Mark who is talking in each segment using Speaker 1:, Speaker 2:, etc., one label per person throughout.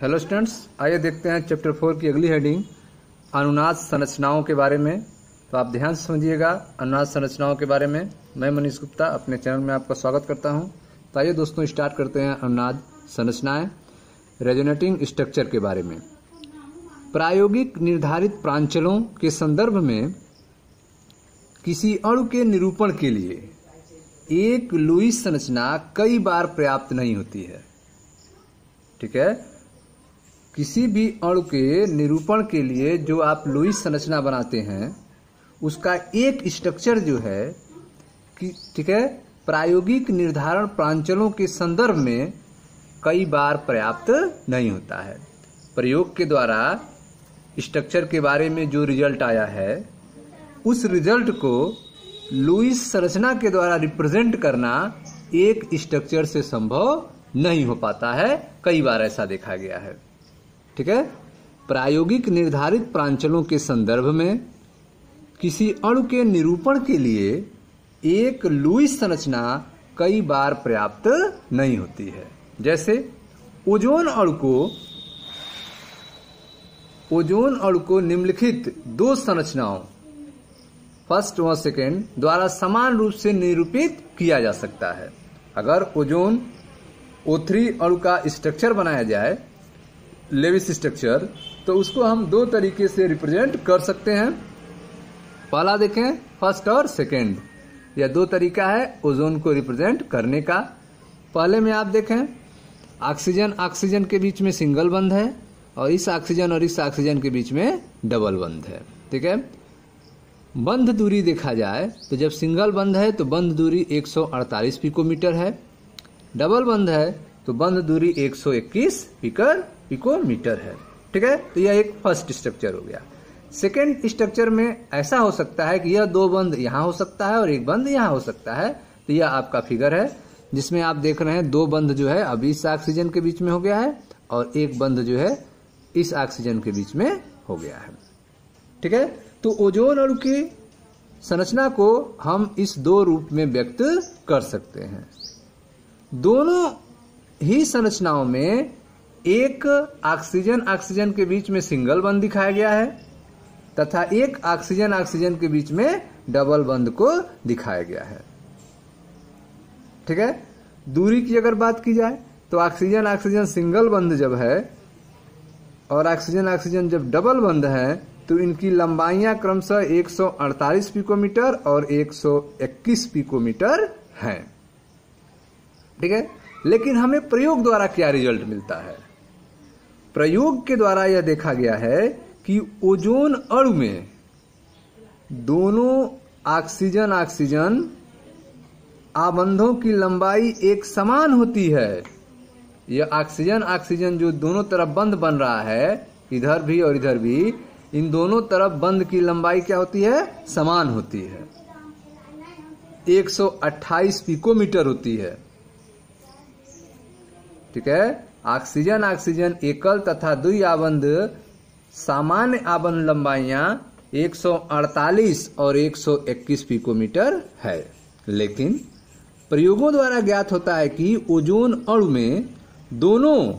Speaker 1: Hello students आइए देखते हैं चैप्टर फोर की अगली हेडिंग अनुनाद संरचनाओं के बारे में। तो आप ध्यान से समझिएगा, अनुनाद संरचनाओं के बारे में। मैं मनीष गुप्ता, अपने चैनल में आपका स्वागत करता हूँ। तो आइए दोस्तों स्टार्ट करते हैं अनुनाद संरचनाएँ रेजोनेटिंग स्ट्रक्चर के बारे में। प्रायोगिक निर्धारित प्रांचलों के संदर्भ में किसी अणु के निरूपण के लिए एक लुईस संरचना कई बार पर्याप्त नहीं होती है। ठीक है? किसी भी अणु के निरूपण के लिए जो आप लुईस संरचना बनाते हैं, उसका एक स्ट्रक्चर जो है कि, ठीक है, प्रायोगिक निर्धारण प्रांचलों के संदर्भ में कई बार पर्याप्त नहीं होता है। प्रयोग के द्वारा स्ट्रक्चर के बारे में जो रिज़ल्ट आया है, उस रिज़ल्ट को लुईस संरचना के द्वारा रिप्रेजेंट करना एक स्ट्रक्चर से संभव नहीं हो पाता है। कई बार ऐसा देखा गया है। ठीक है? प्रायोगिक निर्धारित प्रांचलों के संदर्भ में किसी अणु के निरूपण के लिए एक लुईस संरचना कई बार पर्याप्त नहीं होती है। जैसे, ओजोन अणु को, ओजोन अणु को निम्नलिखित दो संरचनाओं, फ़र्स्ट व सेकेंड, द्वारा समान रूप से निरूपित किया जा सकता है। अगर ओजोन O3 अणु का स्ट्रक्चर बनाया जाए लेविस स्ट्रक्चर तो उसको हम दो तरीके से रिप्रेजेंट कर सकते हैं। पहला देखें फ़र्स्ट और सेकेंड यह दो तरीका है ओजोन को रिप्रेजेंट करने का। पहले में आप देखें ऑक्सीजन ऑक्सीजन के बीच में सिंगल बंद है और इस ऑक्सीजन और इस ऑक्सीजन के बीच में डबल बंद है। ठीक है? बंध दूरी देखा जाए तो जब सिंगल बंद है तो बंध दूरी 148 पिकोमीटर है। डबल बंद है तो बंध दूरी 121 पिकर पिकोमीटर है। ठीक है? तो यह एक फ़र्स्ट स्ट्रक्चर हो गया। सेकेंड स्ट्रक्चर में ऐसा हो सकता है कि यह दो बंद यहाँ हो सकता है और एक बंद यहाँ हो सकता है। तो यह आपका फिगर है, जिसमें आप देख रहे हैं दो बंद जो है अभी इस ऑक्सीजन के बीच में हो गया है और एक बंद जो है इस ऑक्सीजन के बीच में हो गया है। ठीक है? तो ओजोन अणु की संरचना को हम इस दो रूप में व्यक्त कर सकते हैं। दोनों ही संरचनाओं में एक ऑक्सीजन ऑक्सीजन के बीच में सिंगल बंद दिखाया गया है तथा एक ऑक्सीजन ऑक्सीजन के बीच में डबल बंद को दिखाया गया है। ठीक है? दूरी की अगर बात की जाए तो ऑक्सीजन ऑक्सीजन सिंगल बंद जब है और ऑक्सीजन ऑक्सीजन जब डबल बंद है तो इनकी लंबाइयाँ क्रमशः 148 पिकोमीटर और 121 पिकोमीटर हैं। ठीक है? लेकिन हमें प्रयोग द्वारा क्या रिज़ल्ट मिलता है? प्रयोग के द्वारा यह देखा गया है कि ओजोन अणु में दोनों ऑक्सीजन ऑक्सीजन आबंधों की लंबाई एक समान होती है। यह ऑक्सीजन ऑक्सीजन जो दोनों तरफ़ बंद बन रहा है, इधर भी और इधर भी, इन दोनों तरफ़ बंद की लंबाई क्या होती है? समान होती है। 128 पिकोमीटर होती है। ठीक है? ऑक्सीजन ऑक्सीजन, एकल तथा दुई आबंद सामान्य आबंद लंबाइयाँ 148 और 121 पिकोमीटर है। लेकिन प्रयोगों द्वारा ज्ञात होता है कि ओजोन अणु में दोनों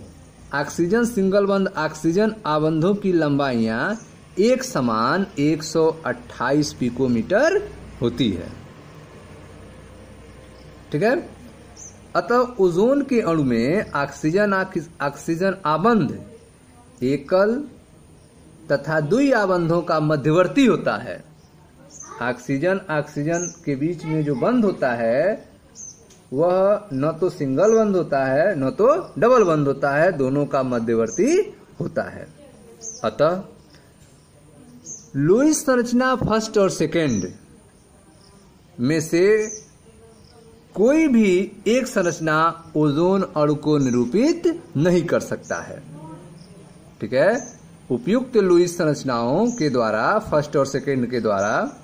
Speaker 1: ऑक्सीजन सिंगल बंद ऑक्सीजन आबंधों की लंबाइयाँ एक समान 128 पिकोमीटर होती है। ठीक है? अतः ओजोन के अणु में ऑक्सीजन ऑक्सीजन आबंध, एकल तथा दुई आबंधों का मध्यवर्ती होता है। ऑक्सीजन ऑक्सीजन के बीच में जो बंद होता है, वह न तो सिंगल बंद होता है, न तो डबल बंद होता है, दोनों का मध्यवर्ती होता है। अतः लुईस संरचना फ़र्स्ट और सेकेंड में से कोई भी एक संरचना ओजोन अणु को निरूपित नहीं कर सकता है। ठीक है? उपयुक्त लुईस संरचनाओं के द्वारा, फ़र्स्ट और सेकेंड के द्वारा,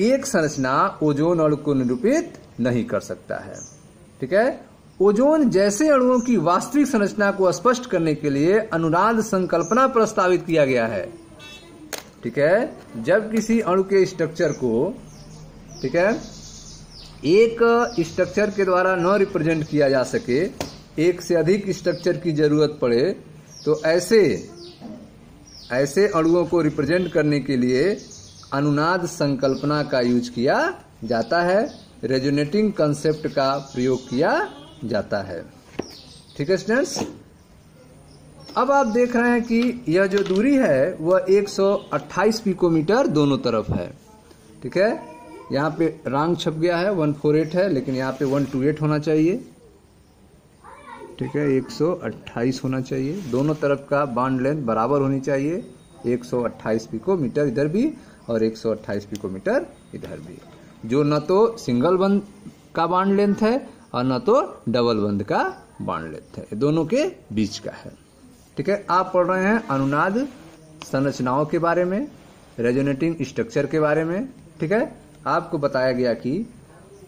Speaker 1: एक संरचना ओजोन अणु को निरूपित नहीं कर सकता है। ठीक है? ओजोन जैसे अणुओं की वास्तविक संरचना को स्पष्ट करने के लिए अनुराध संकल्पना प्रस्तावित किया गया है। ठीक है? जब किसी अणु के स्ट्रक्चर को, ठीक है? एक स्ट्रक्चर के द्वारा न रिप्रेजेंट किया जा सके, एक से अधिक स्ट्रक्चर की ज़रूरत पड़े तो ऐसे ऐसे अणुओं को रिप्रेजेंट करने के लिए अनुनाद संकल्पना का यूज़ किया जाता है रेजोनेटिंग कंसेप्ट का प्रयोग किया जाता है। ठीक है स्टूडेंट्स अब आप देख रहे हैं कि यह जो दूरी है, वह 128 पिकोमीटर दोनों तरफ़ है। ठीक है? यहाँ पे रंग छप गया है 148 है, लेकिन यहाँ पे 128 होना चाहिए। ठीक है 128 होना चाहिए। दोनों तरफ़ का बाउंड लेंथ बराबर होनी चाहिए। 128 पिकोमीटर इधर भी और 128 पिकोमीटर इधर भी। जो न तो सिंगल बंद का बाउंड लेंथ है और न तो डबल बंद का बाउंड लेंथ है। दोनों के बीच का है। ठीक है, आप पढ़ रहे हैं अनुनाद संरचनाओं के बारे में रेजोनेटिंग स्ट्रक्चर के बारे में। ठीक है आपको बताया गया कि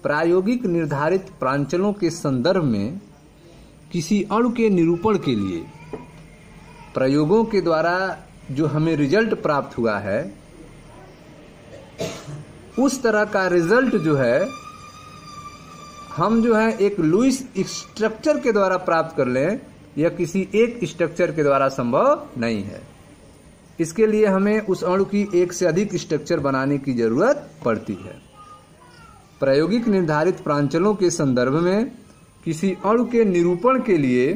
Speaker 1: प्रायोगिक निर्धारित प्रांचलों के संदर्भ में किसी अणु के निरूपण के लिए प्रयोगों के द्वारा जो हमें रिज़ल्ट प्राप्त हुआ है, उस तरह का रिज़ल्ट जो है, हम जो है एक लुइस स्ट्रक्चर के द्वारा प्राप्त कर लें यह किसी एक स्ट्रक्चर के द्वारा संभव नहीं है। इसके लिए हमें उस अणु की एक से अधिक स्ट्रक्चर बनाने की ज़रूरत पड़ती है। प्रायोगिक निर्धारित प्रांचलों के संदर्भ में किसी अणु के निरूपण के लिए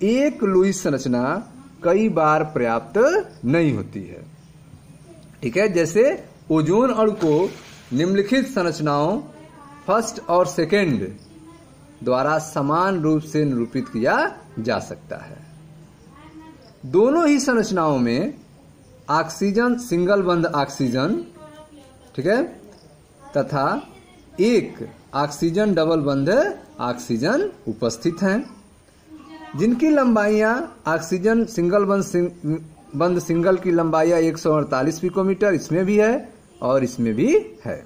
Speaker 1: एक लुइस संरचना कई बार पर्याप्त नहीं होती है। ठीक है, जैसे ओजोन अणु को निम्नलिखित संरचनाओं फ़र्स्ट और सेकेंड द्वारा समान रूप से निरूपित किया जा सकता है। दोनों ही संरचनाओं में ऑक्सीजन, सिंगल बंद ऑक्सीजन, ठीक है? तथा एक ऑक्सीजन, डबल बंद ऑक्सीजन उपस्थित हैं। जिनकी लंबाइयाँ ऑक्सीजन, सिंगल बंद बंद सिंगल की लंबाइयाँ एक सौ अड़तालीस पिकोमीटर, इसमें भी है और इसमें भी है।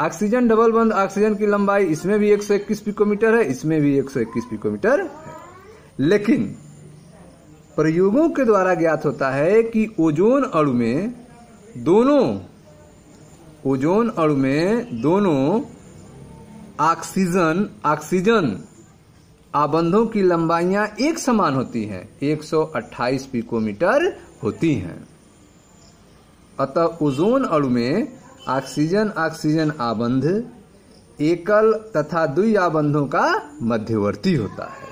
Speaker 1: ऑक्सीजन, डबल बंद ऑक्सीजन की लंबाई इसमें भी 121 पिकोमीटर है, इसमें भी 121 पिकोमीटर है। लेकिन प्रयोगों के द्वारा ज्ञात होता है कि ओजोन अणु में दोनों, ओजोन अणु में दोनों ऑक्सीजन ऑक्सीजन आबंधों की लंबाइयाँ एक समान होती हैं 128 पिकोमीटर होती हैं। अतः ओजोन अणु में ऑक्सीजन ऑक्सीजन आबंध, एकल तथा द्वि आबंधों का मध्यवर्ती होता है।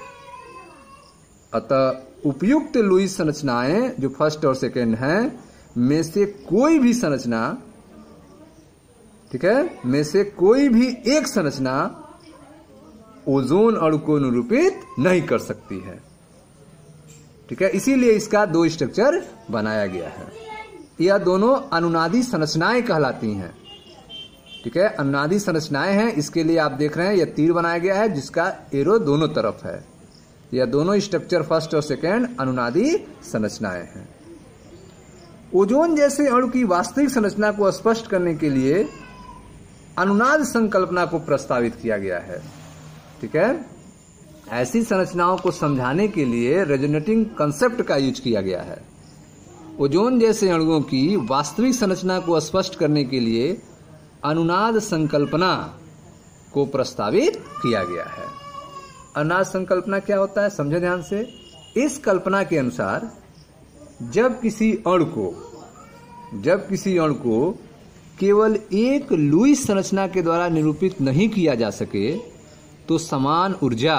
Speaker 1: अतः उपयुक्त लुईस संरचनाएँ जो फ़र्स्ट और सेकेंड हैं, में से कोई भी संरचना, ठीक है, में से कोई भी एक संरचना ओजोन अणु को निरूपित नहीं कर सकती है। ठीक है, इसीलिए इसका दो स्ट्रक्चर बनाया गया है। यह दोनों अनुनादी संरचनाएँ कहलाती हैं। ठीक है, अनुनादी संरचनाएँ हैं, इसके लिए आप देख रहे हैं, यह तीर बनाया गया है, जिसका एरो दोनों तरफ़ है। यह दोनों स्ट्रक्चर फ़र्स्ट और सेकेंड अनुनादी संरचनाएँ हैं। ओजोन जैसे अणु की वास्तविक संरचना को स्पष्ट करने के लिए अनुनाद संकल्पना को प्रस्तावित किया गया है। ठीक है? ऐसी संरचनाओं को समझाने के लिए रेजोनेटिंग कंसेप्ट का यूज़ किया गया है। ओजोन जैसे अणुओं की वास्तविक संरचना को स्पष्ट करने के लिए अनुनाद संकल्पना को प्रस्तावित किया गया है। अनुनाद संकल्पना क्या होता है? समझे ध्यान से। इस कल्पना के अनुसार, जब किसी अण को, जब किसी अण को केवल एक लुईस संरचना के द्वारा निरूपित नहीं किया जा सके तो समान ऊर्जा,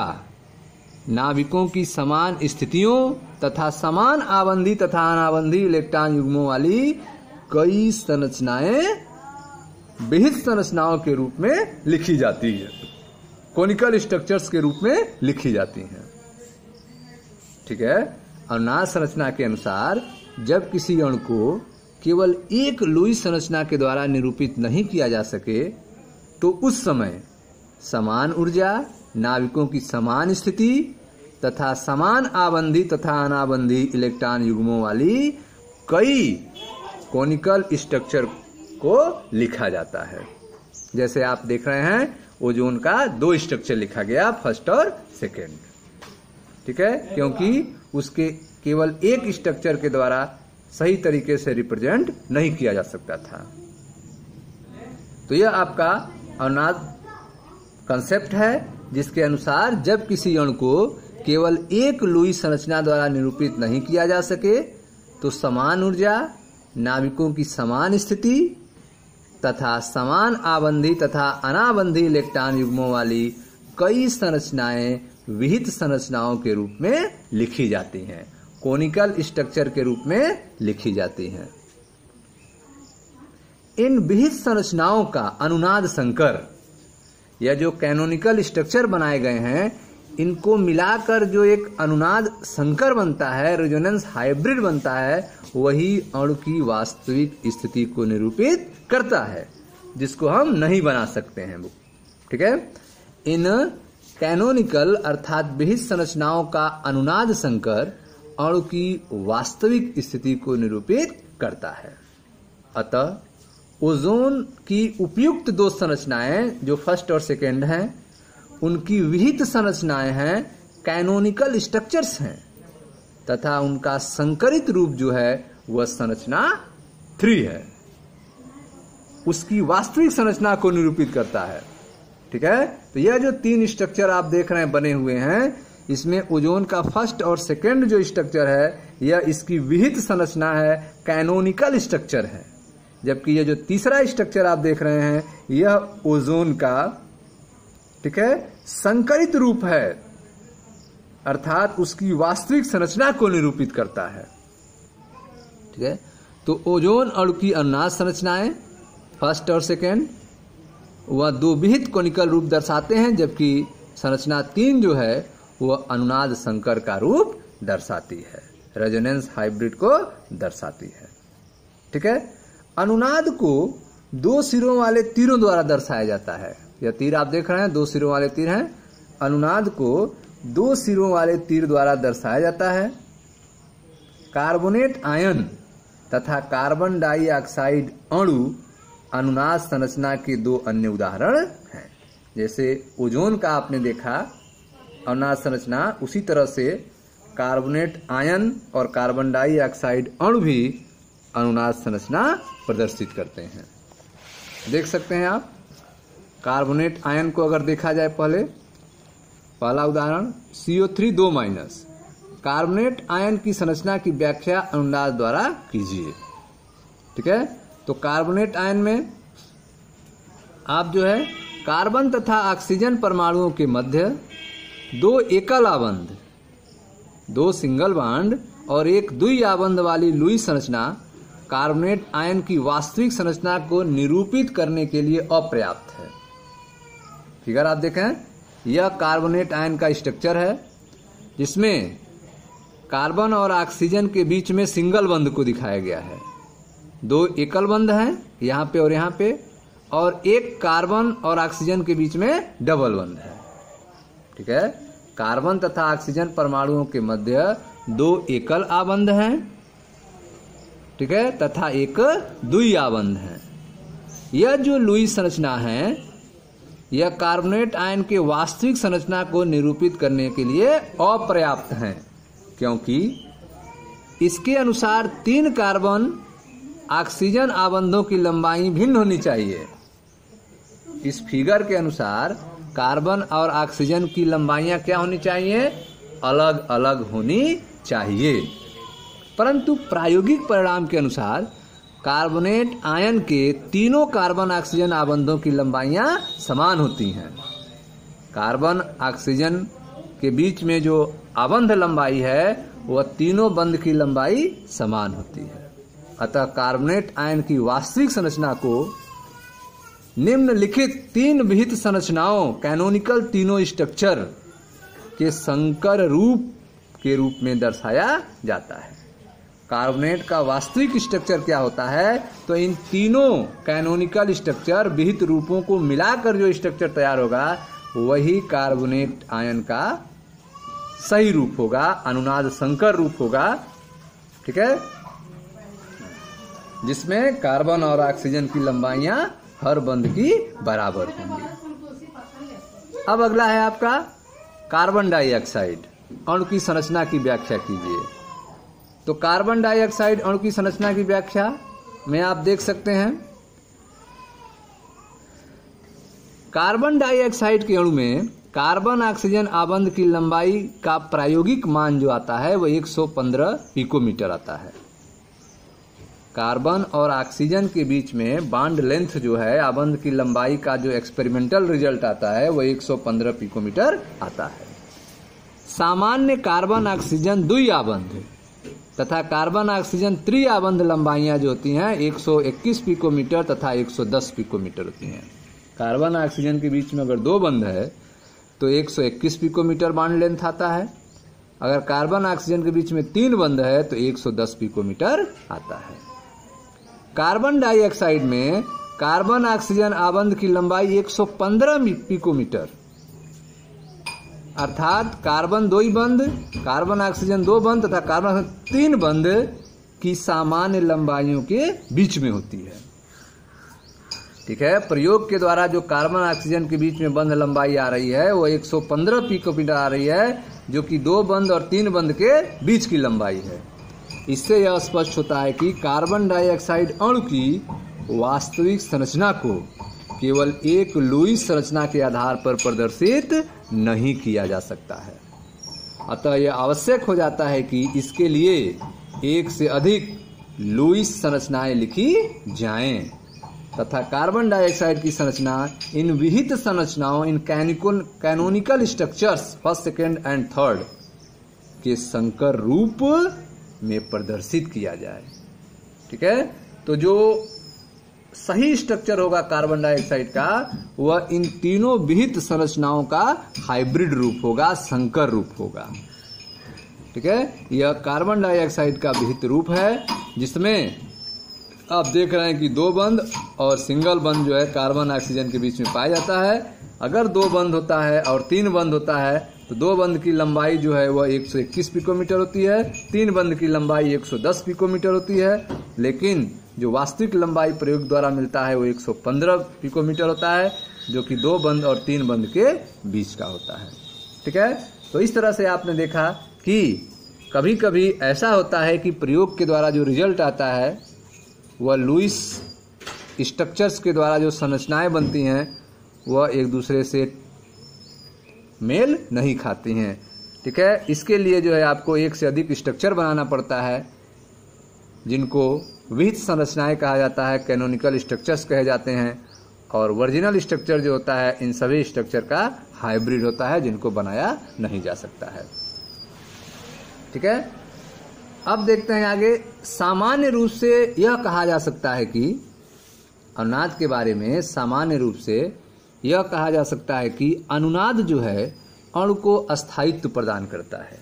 Speaker 1: नाविकों की समान स्थितियों तथा समान आबंदी तथा अनाबंदी इलेक्ट्रॉन युग्मों वाली कई संरचनाएँ, विहित संरचनाओं के रूप में लिखी जाती है। कोनिकल स्ट्रक्चर्स के रूप में लिखी जाती हैं। ठीक है? अनुनाद संरचना के अनुसार, जब किसी अणु को केवल एक लुई संरचना के द्वारा निरूपित नहीं किया जा सके तो उस समय समान ऊर्जा, नाविकों की समान स्थिति तथा समान आबंदी तथा अनाबंदी इलेक्ट्रॉन युग्मों वाली कई कोनिकल स्ट्रक्चर को लिखा जाता है। जैसे आप देख रहे हैं ओजोन का दो स्ट्रक्चर लिखा गया फ़र्स्ट और सेकेंड ठीक है? क्योंकि उसके केवल एक स्ट्रक्चर के द्वारा सही तरीके से रिप्रेजेंट नहीं किया जा सकता था। तो यह आपका अनुनाद कंसेप्ट है, जिसके अनुसार जब किसी अणु को केवल एक लुई संरचना द्वारा निरूपित नहीं किया जा सके तो समान ऊर्जा नाविकों की समान स्थिति तथा समान आबंधी तथा अनाबंधी इलेक्ट्रॉन युग्मों वाली कई संरचनाएँ विहित संरचनाओं के रूप में लिखी जाती हैं। कोनिकल स्ट्रक्चर के रूप में लिखी जाती हैं। इन विहित संरचनाओं का अनुनाद संकर या जो कैनोनिकल स्ट्रक्चर बनाए गए हैं इनको मिलाकर जो एक अनुनाद संकर बनता है रेजोनेंस हाइब्रिड बनता है, वही अणु की वास्तविक स्थिति को निरूपित करता है, जिसको हम नहीं बना सकते हैं वो। ठीक है? इन कैनोनिकल अर्थात विहित संरचनाओं का अनुनाद संकर अणु की वास्तविक स्थिति को निरूपित करता है। अतः ओजोन की उपयुक्त दो संरचनाएँ, जो फ़र्स्ट और सेकेंड हैं उनकी विहित संरचनाएँ हैं कैनोनिकल स्ट्रक्चर्स हैं, तथा उनका संकरित रूप जो है, वह संरचना थ्री है। उसकी वास्तविक संरचना को निरूपित करता है। ठीक है? तो यह जो तीन स्ट्रक्चर आप देख रहे हैं, बने हुए हैं, इसमें ओजोन का फ़र्स्ट और सेकेंड जो स्ट्रक्चर है, यह इसकी विहित संरचना है कैनोनिकल स्ट्रक्चर है। जबकि यह जो तीसरा स्ट्रक्चर आप देख रहे हैं, यह ओजोन का ठीक है? संकरित रूप है। अर्थात उसकी वास्तविक संरचना को निरूपित करता है। ठीक है? तो ओजोन अणु की अनुनाद संरचनाएँ फ़र्स्ट और सेकेंड वह दो विहित कोनिकल रूप दर्शाते हैं, जबकि संरचना तीन जो है, वह अनुनाद संकर का रूप दर्शाती है। रेजोनेंस हाइब्रिड को दर्शाती है। ठीक है? अनुनाद को दो सिरों वाले तीरों द्वारा दर्शाया जाता है। यह तीर आप देख रहे हैं, दो सिरों वाले तीर हैं। अनुनाद को दो सिरों वाले तीर द्वारा दर्शाया जाता है। कार्बोनेट आयन तथा कार्बन डाइऑक्साइड अणु अनुनाद संरचना के दो अन्य उदाहरण हैं। जैसे ओजोन का आपने देखा, अनुनाद संरचना, उसी तरह से कार्बोनेट आयन और कार्बन डाइऑक्साइड अणु भी अनुनाद संरचना प्रदर्शित करते हैं। देख सकते हैं आप। कार्बोनेट आयन को अगर देखा जाए पहले, पहला उदाहरण CO3 थ्री दो माइनस कार्बोनेट आयन की संरचना की व्याख्या अनुनाद द्वारा कीजिए। ठीक है? तो कार्बोनेट आयन में आप जो है, कार्बन तथा ऑक्सीजन परमाणुओं के मध्य दो एकल आबंध दो सिंगल बांड और एक दुई आबंध वाली लुई संरचना, कार्बोनेट आयन की वास्तविक संरचना को निरूपित करने के लिए अपर्याप्त। फिगर आप देखें, यह कार्बोनेट आयन का स्ट्रक्चर है, जिसमें कार्बन और ऑक्सीजन के बीच में सिंगल बंद को दिखाया गया है। दो एकल बंद हैं, यहाँ पे और यहाँ पे, और एक कार्बन और ऑक्सीजन के बीच में डबल बंद है। ठीक है? कार्बन तथा ऑक्सीजन परमाणुओं के मध्य दो एकल आबंध हैं, ठीक है? तथा एक दुई आबंध है। यह जो लुई संरचना है यह कार्बोनेट आयन के वास्तविक संरचना को निरूपित करने के लिए अपर्याप्त है, क्योंकि इसके अनुसार तीन कार्बन ऑक्सीजन आबंधों की लंबाई भिन्न होनी चाहिए। इस फिगर के अनुसार कार्बन और ऑक्सीजन की लंबाइयाँ क्या होनी चाहिए? अलग अलग होनी चाहिए। परंतु प्रायोगिक परिणाम के अनुसार कार्बोनेट आयन के तीनों कार्बन ऑक्सीजन आबंधों की लंबाइयाँ समान होती हैं। कार्बन ऑक्सीजन के बीच में जो आबंध लंबाई है, वह तीनों बंध की लंबाई समान होती है। अतः कार्बोनेट आयन की वास्तविक संरचना को निम्नलिखित तीन विहित संरचनाओं कैनोनिकल तीनों स्ट्रक्चर के संकर रूप के रूप में दर्शाया जाता है। कार्बोनेट का वास्तविक स्ट्रक्चर क्या होता है? तो इन तीनों कैनोनिकल स्ट्रक्चर विहित रूपों को मिलाकर जो स्ट्रक्चर तैयार होगा, वही कार्बोनेट आयन का सही रूप होगा, अनुनाद संकर रूप होगा, ठीक है? जिसमें कार्बन और ऑक्सीजन की लंबाइयाँ हर बंद की बराबर होंगी। अब अगला है आपका कार्बन डाइऑक्साइड अणु की संरचना की व्याख्या कीजिए। तो कार्बन डाइऑक्साइड अणु की संरचना की व्याख्या में आप देख सकते हैं। कार्बन डाइऑक्साइड के अणु में कार्बन ऑक्सीजन आबंध की लंबाई का प्रायोगिक मान जो आता है वो 115 पिकोमीटर आता है। कार्बन और ऑक्सीजन के बीच में बांड लेंथ जो है, आबंध की लंबाई का जो एक्सपेरिमेंटल रिज़ल्ट आता है वो 115 पिकोमीटर आता है। सामान्य कार्बन ऑक्सीजन दुई आबंध तथा कार्बन ऑक्सीजन त्रि आबंध लंबाइयाँ जो होती हैं 121 पिकोमीटर तथा 110 पिकोमीटर होती हैं। कार्बन ऑक्सीजन के बीच में अगर दो बंध है तो 121 पिकोमीटर बांड लेंथ आता है। अगर कार्बन ऑक्सीजन के बीच में तीन बंध है तो 110 पिकोमीटर आता है। कार्बन डाइऑक्साइड में कार्बन ऑक्सीजन आबंध की लंबाई 115 पिकोमीटर। अर्थात कार्बन दो ही बंद, कार्बन ऑक्सीजन दो बंद तथा कार्बन तीन बंद की सामान्य लंबाइयों के बीच में होती है। ठीक है? प्रयोग के द्वारा जो कार्बन ऑक्सीजन के बीच में बंद लंबाई आ रही है, वो 115 पिकोमीटर आ रही है, जो कि दो बंद और तीन बंद के बीच की लंबाई है। इससे यह स्पष्ट होता है कि कार्बन डाइऑक्साइड अणु की वास्तविक संरचना को केवल एक लुईस संरचना के आधार पर प्रदर्शित नहीं किया जा सकता है। अतः यह आवश्यक हो जाता है कि इसके लिए एक से अधिक लुईस संरचनाएँ लिखी जाएँ तथा कार्बन डाइऑक्साइड की संरचना, इन विहित संरचनाओं, इन canonical canonical structures first second and third के संकर रूप में प्रदर्शित किया जाए। ठीक है? तो जो सही स्ट्रक्चर होगा कार्बन डाइऑक्साइड का, वह इन तीनों विहित संरचनाओं का हाइब्रिड रूप होगा, संकर रूप होगा। ठीक है? यह कार्बन डाइऑक्साइड का विहित रूप है, जिसमें आप देख रहे हैं कि दो बंद और सिंगल बंद जो है कार्बन ऑक्सीजन के बीच में पाया जाता है। अगर दो बंद होता है और तीन बंद होता है तो दो बंद की लंबाई जो है वह 121 पिकोमीटर होती है, तीन बंद की लंबाई 110 पिकोमीटर होती है, लेकिन जो वास्तविक लंबाई प्रयोग द्वारा मिलता है, वो 115 पिकोमीटर होता है, जो कि दो बंद और तीन बंद के बीच का होता है। ठीक है? तो इस तरह से आपने देखा कि कभी कभी ऐसा होता है कि प्रयोग के द्वारा जो रिज़ल्ट आता है, वह लुइस स्ट्रक्चर्स के द्वारा जो संरचनाएँ बनती हैं, वह एक दूसरे से मेल नहीं खाती हैं। ठीक है? इसके लिए जो है आपको एक से अधिक स्ट्रक्चर बनाना पड़ता है, जिनको विहित संरचनाएँ कहा जाता है कैनोनिकल स्ट्रक्चर्स कहे जाते हैं, और ओरिजिनल स्ट्रक्चर जो होता है, इन सभी स्ट्रक्चर का हाइब्रिड होता है, जिनको बनाया नहीं जा सकता है। ठीक है? अब देखते हैं आगे, सामान्य रूप से यह कहा जा सकता है कि, अनुनाद के बारे में सामान्य रूप से यह कहा जा सकता है कि अनुनाद जो है, अणु को अस्थायित्व प्रदान करता है।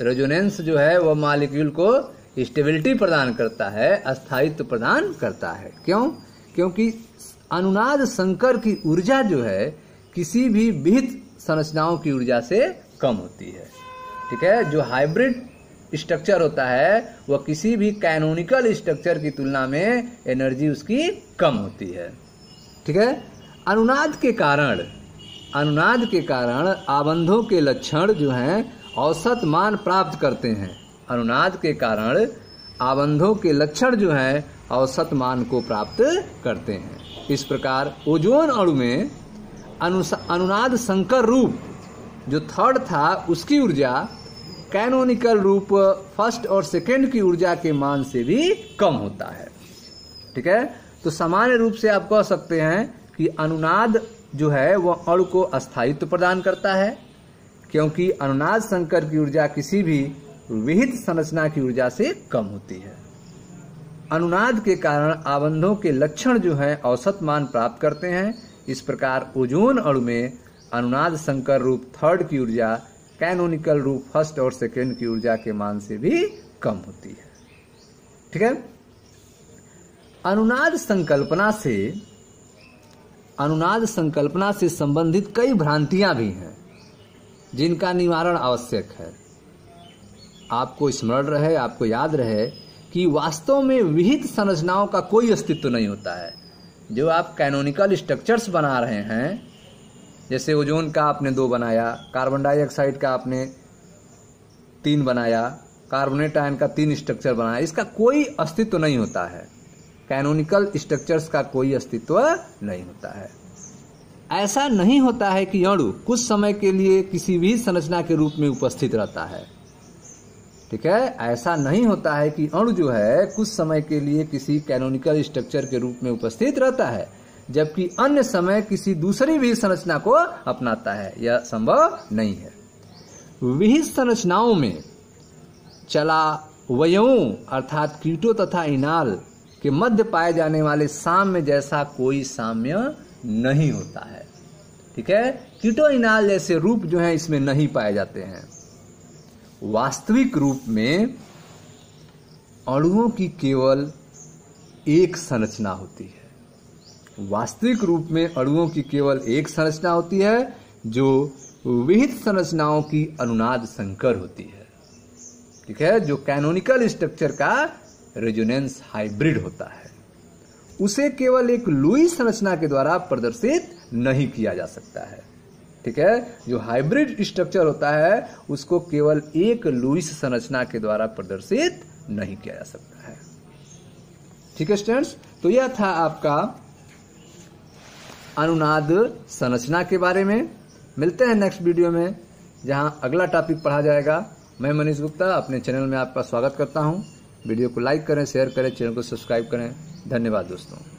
Speaker 1: रेजोनेंस जो है, वह मालिक्यूल को स्टेबिलिटी प्रदान करता है, अस्थायित्व प्रदान करता है। क्यों? क्योंकि अनुनाद संकर की ऊर्जा जो है, किसी भी विहित संरचनाओं की ऊर्जा से कम होती है। ठीक है? जो हाइब्रिड स्ट्रक्चर होता है, वह किसी भी कैनोनिकल स्ट्रक्चर की तुलना में एनर्जी उसकी कम होती है। ठीक है? अनुनाद के कारण, अनुनाद के कारण आबंधों के लक्षण जो हैं, औसत मान प्राप्त करते हैं। अनुनाद के कारण आबंधों के लक्षण जो हैं औसत मान को प्राप्त करते हैं। इस प्रकार ओजोन अणु में अनुनाद संकर रूप जो थर्ड था, उसकी ऊर्जा कैनोनिकल रूप फ़र्स्ट और सेकेंड की ऊर्जा के मान से भी कम होता है। ठीक है? तो सामान्य रूप से आप कह सकते हैं कि अनुनाद जो है वह अणु को अस्थायित्व प्रदान करता है, क्योंकि अनुनाद संकर की ऊर्जा किसी भी विहित संरचना की ऊर्जा से कम होती है। अनुनाद के कारण आबंधों के लक्षण जो हैं, औसत मान प्राप्त करते हैं। इस प्रकार ओजोन अणु में अनुनाद संकर रूप थर्ड की ऊर्जा, कैनोनिकल रूप फ़र्स्ट और सेकेंड की ऊर्जा के मान से भी कम होती है। ठीक है? अनुनाद संकल्पना से, अनुनाद संकल्पना से संबंधित कई भ्रांतियाँ भी हैं, जिनका निवारण आवश्यक है। आपको स्मरण रहे, आपको याद रहे कि वास्तव में विहित संरचनाओं का कोई अस्तित्व नहीं होता है। जो आप कैनोनिकल स्ट्रक्चर्स बना रहे हैं, जैसे ओजोन का आपने दो बनाया कार्बन डाइऑक्साइड का आपने तीन बनाया कार्बोनेट आयन का तीन स्ट्रक्चर बनाया, इसका कोई अस्तित्व नहीं होता है। कैनोनिकल स्ट्रक्चर्स का कोई अस्तित्व नहीं होता है। ऐसा नहीं होता है कि अणु कुछ समय के लिए किसी भी संरचना के रूप में उपस्थित रहता है। ठीक है? ऐसा नहीं होता है कि अणु जो है, कुछ समय के लिए किसी कैनोनिकल स्ट्रक्चर के रूप में उपस्थित रहता है, जबकि अन्य समय किसी दूसरी भी संरचना को अपनाता है। यह संभव नहीं है। विहित संरचनाओं में चला वयों अर्थात कीटों तथा इनाल के मध्य पाए जाने वाले साम्य जैसा कोई साम्य नहीं होता है। ठीक है? कीटो इनाल जैसे रूप जो है, इसमें नहीं पाए जाते हैं। वास्तविक रूप में अणुओं की केवल एक संरचना होती है। वास्तविक रूप में अणुओं की केवल एक संरचना होती है, जो विहित संरचनाओं की अनुनाद संकर होती है। ठीक है? जो कैनोनिकल स्ट्रक्चर का रेजोनेंस हाइब्रिड होता है। उसे केवल एक लुई संरचना के द्वारा प्रदर्शित नहीं किया जा सकता है। ठीक है? जो हाइब्रिड स्ट्रक्चर होता है, उसको केवल एक लुइस संरचना के द्वारा प्रदर्शित नहीं किया जा सकता है। ठीक है स्टूडेंट्स तो यह था आपका अनुनाद संरचना के बारे में। मिलते हैं नेक्स्ट वीडियो में, जहाँ अगला टॉपिक पढ़ा जाएगा। मैं मनीष गुप्ता, अपने चैनल में आपका स्वागत करता हूँ। वीडियो को लाइक करें शेयर करें चैनल को सब्सक्राइब करें। धन्यवाद दोस्तों।